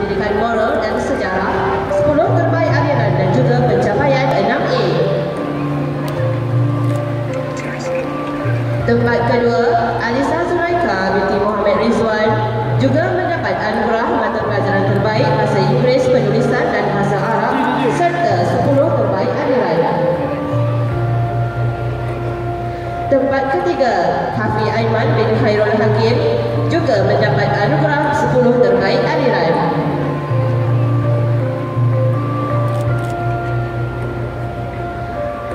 pendidikan moral dan sejarah 10 terbaik aliran dan juga pencapaian 6A. Tempat kedua, Alisa Zuraika binti Muhammad Rizwan juga mendapat anugerah Tempat ketiga, Hafi Aiman bin Khairul Hakim juga mendapat anugerah 10 terbaik aliran.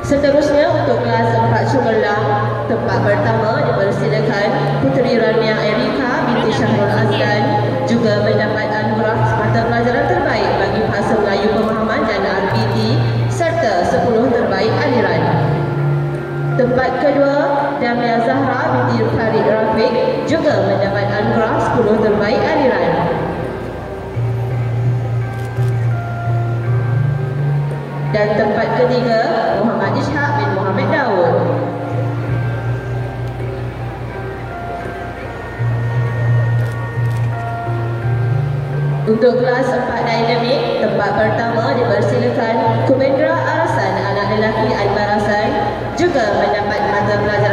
Seterusnya untuk kelas 4 Cemerlang, tempat pertama dipersilakan Puteri Rania Erika binti Syahrul Azlan juga mendapat anugerah mata pelajaran mendapat anugerah 10 terbaik aliran. Dan tempat ketiga, Muhammad Ishaq bin Muhammad Daud. Untuk kelas 4 dinamik, tempat pertama dipersilakan Kumendra Arasan anak lelaki Aibarasan juga mendapat mata pelajaran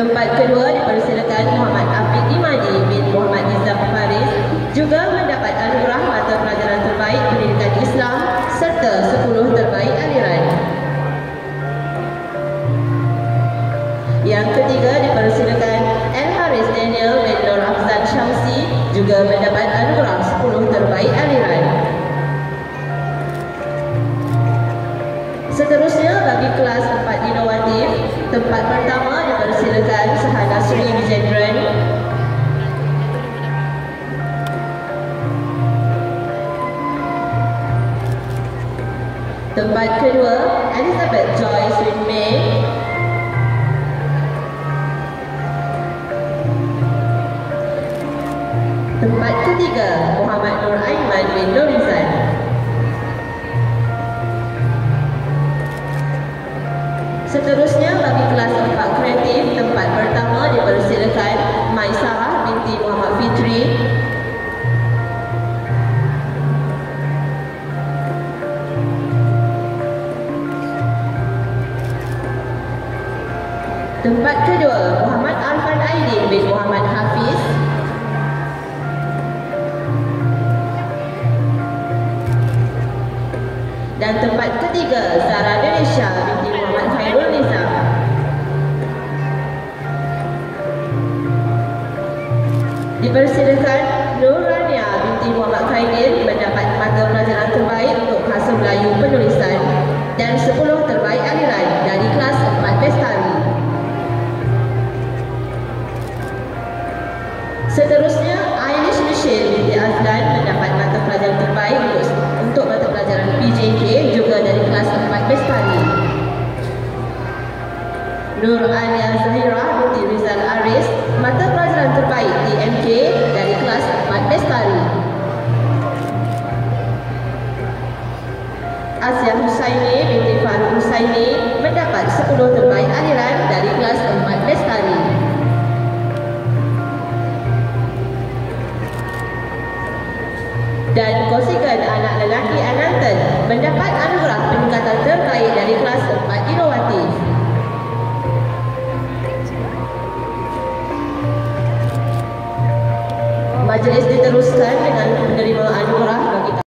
Tempat kedua dipersilakan Muhammad Afiq Imadi bin Muhammad Nizam Faris juga mendapat anugerah mata pelajaran terbaik pendidikan Islam serta 10 terbaik aliran. Yang ketiga dipersilakan El Haris Daniel bin Nur Afzan Syamsi juga mendapat anugerah 10 terbaik aliran. Seterusnya bagi kelas 4 inovatif, tempat pertama dipersilakan Sahana Sri Vijendran Tempat kedua, Elizabeth Joyce Winmay Tempat ketiga, Muhammad Nur Aiman bin Nurizan Seterusnya bagi kelas 4 kreatif, tempat pertama dipersilakan Mai Sarah binti Muhammad Fitri. Tempat kedua, Muhammad Arfan Aidin bin Muhammad Hafiz. Dan tempat ketiga, Dipersilakan Nur Rania binti Muhammad Khairil mendapat mata pelajaran terbaik untuk bahasa Melayu penulisan dan 10 terbaik aliran dari kelas 4 Bestari. Seterusnya, Ailish Michelle binti Azlan mendapat mata pelajaran terbaik untuk, untuk mata pelajaran PJK juga dari kelas 4 Bestari. Nur Alia Zahira 4 Bestari. Asia Husaini binti Faruk Husaini mendapat 10 terbaik aliran dari kelas 4 Bestari. dan kosikan anak lelaki Anantan mendapat anugerah peningkatan terbaik dari kelas 4 inovatif. Majlis diteruskan dengan menerima anugerah